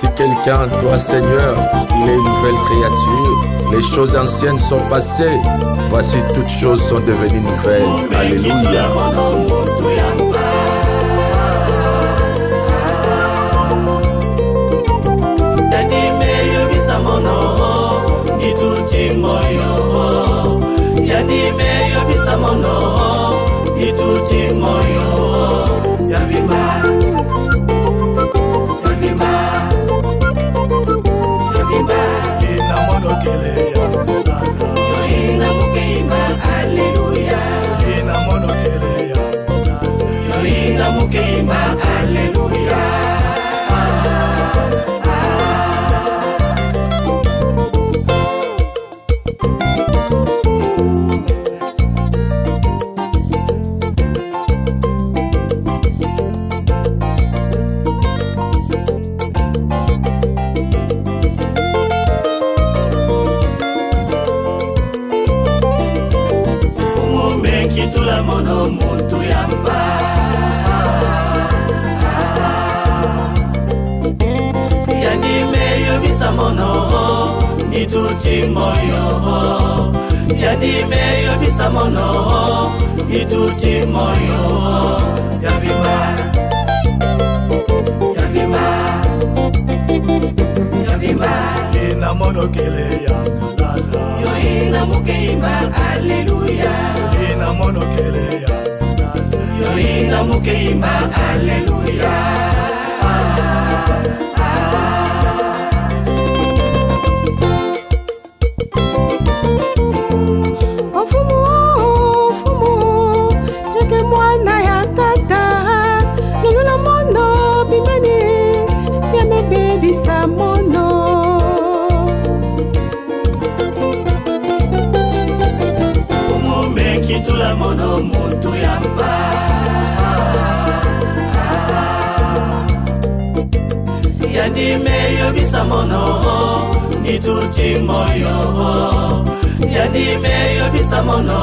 Si quelqu'un, toi Seigneur, il est une nouvelle créature, les choses anciennes sont passées, voici toutes choses sont devenues nouvelles. Alléluia. Hallelujah. aleluya. Ah, la yebisa mono ituti moyo yandime yebisa mono ituti moyo yavima yavima yavima ina monokele yangalala yo ina mokeimba aleluya ina monokele yangalala yo ina mokeimba aleluya ah. kitula mono mutu ya mpa yandime yobisa mono ngituti moyo yandime yobisa mono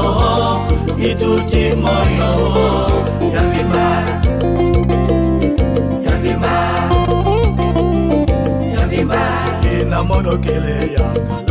ngituti moyo yavimba yavimba yavimba ina monokele yanga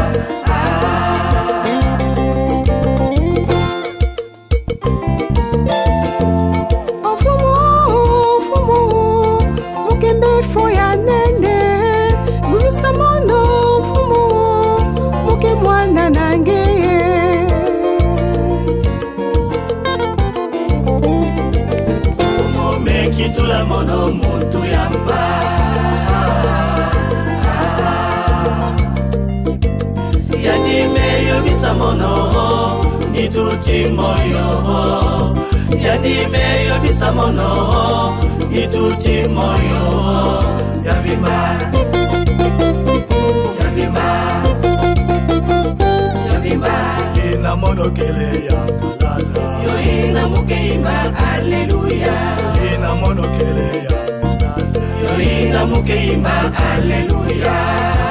mono nituti moyo yandima eyobisa mono nituti moyo yabima yabima yabima ina monokele ya malala yo ina mokeimba aleluya ina monokele ya malala yo ina mokeimba aleluya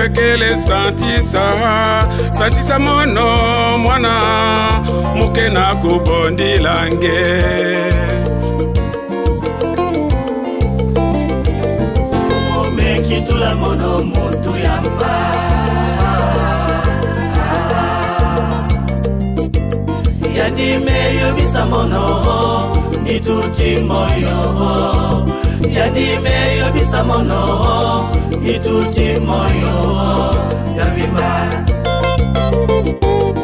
vekele santisa santisa mono mwana moke na kobondila nge omeki tula mono motu ya mpa yadime yobisa mono ituti moyo yadime yebisa mono ituti moyo yabima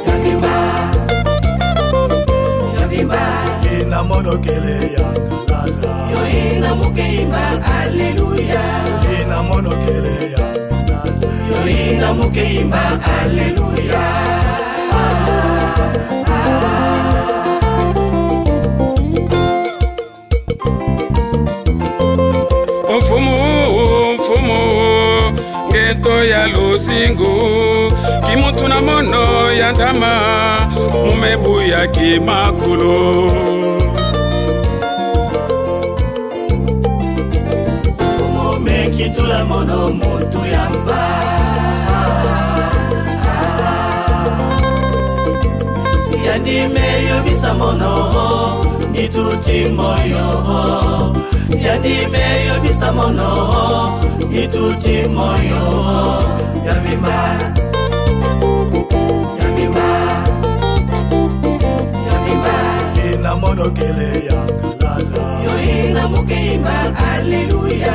yabima yabima ina monokele ya kakala yo ina mokeimba aleluya ina monokele ya kakala yo ina mokeimba aleluya momento ya losingo kimutu na mono ya ndama momebuyaki makolo omomeki tula monomo ituti moyo yandima eyebisa mono ituti moyo yabima yabima yabima ina monokele yangalala yo ina mokeima aleluya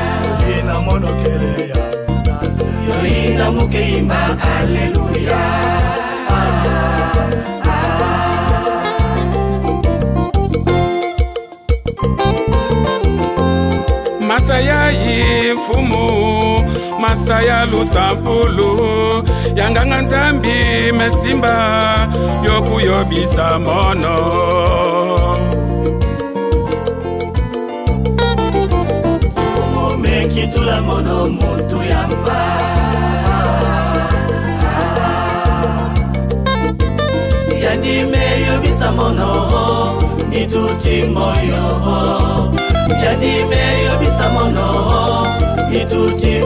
ina monokele yangalala yo ina mokeima aleluya masa ya lusampulu yanganga nzambi mesimba yokuyobisa mono omekitula mono mutu ya mpa yandimeyobisa mono nituti moyo yandimeyobisa mono nituti